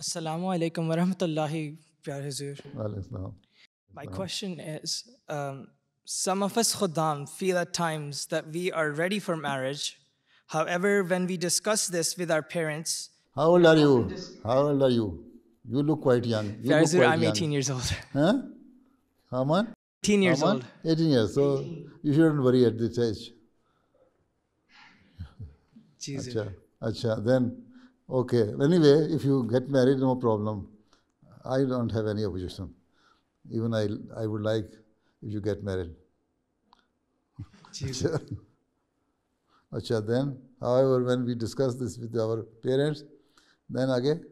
Assalamu alaikum wa rahmatullahi, Pyar Hazur. Alayhi salam. My question is um, some of us khuddam feel at times that we are ready for marriage. However, when we discuss this with our parents, How old are you? How old are you? You look quite young. You look quite I'm young. 18 years old. Huh? How much? 18 years old. 18 years. So you shouldn't worry at this age. Jesus. Acha, acha. Then, okay. Anyway, if you get married, no problem. I don't have any opposition. Even I, I would like if you get married. Acha, then, however, when we discuss this with our parents, then again,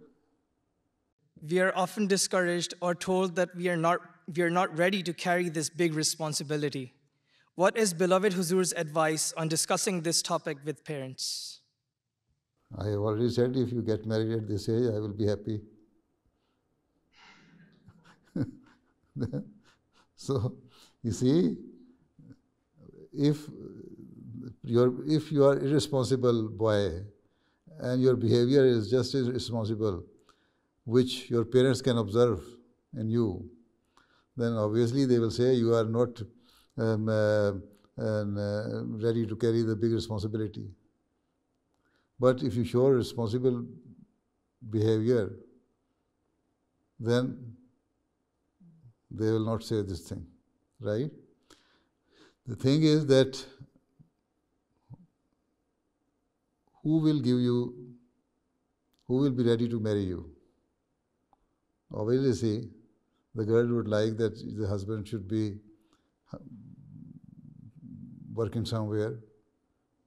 We are often discouraged or told that we are not we are not ready to carry this big responsibility. What is beloved Huzur's advice on discussing this topic with parents? I have already said if you get married at this age, I will be happy. so, you see, if you're, if you are irresponsible boy and your behavior is just irresponsible, which your parents can observe in you, then obviously they will say you are not um, uh, um, uh, ready to carry the big responsibility. But if you show responsible behavior, then they will not say this thing, right? The thing is that who will give you, who will be ready to marry you? Obviously, the girl would like that the husband should be uh, working somewhere,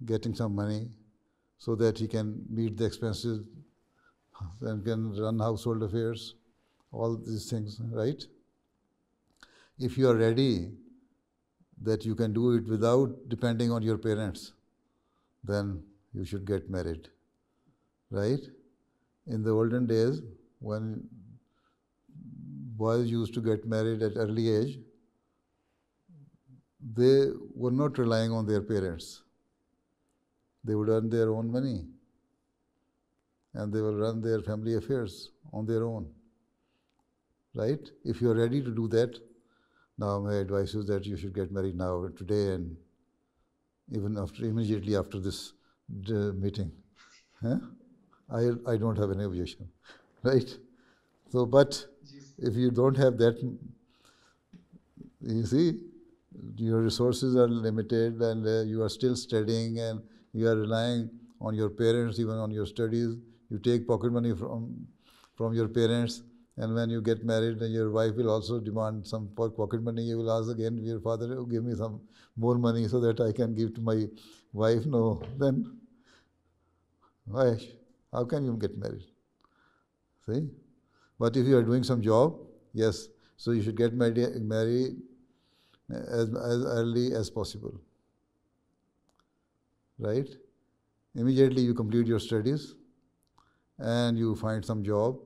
getting some money, so that he can meet the expenses and can run household affairs, all these things, right? If you are ready that you can do it without depending on your parents, then you should get married, right? In the olden days, when boys used to get married at early age, they were not relying on their parents they would earn their own money and they will run their family affairs on their own. Right? If you are ready to do that, now my advice is that you should get married now, today, and even after, immediately after this meeting. Huh? I, I don't have any objection. Right? So, but if you don't have that, you see, your resources are limited and uh, you are still studying and you are relying on your parents, even on your studies. You take pocket money from, from your parents, and when you get married, then your wife will also demand some pocket money. You will ask again your father, oh, give me some more money so that I can give to my wife. No, then why? How can you get married? See? But if you are doing some job, yes, so you should get married, married as, as early as possible right? Immediately you complete your studies and you find some job,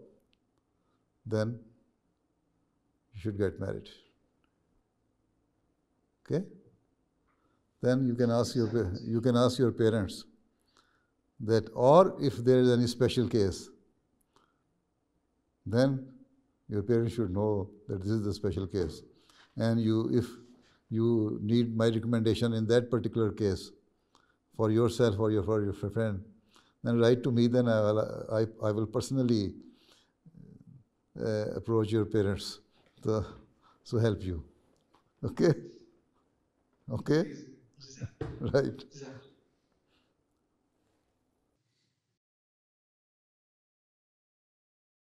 then you should get married. Okay? Then you can ask your you can ask your parents that, or if there is any special case, then your parents should know that this is the special case, and you if you need my recommendation in that particular case, for yourself or your, for your friend, then write to me, then I will, I, I will personally uh, approach your parents to, to help you. Okay? Okay? Right.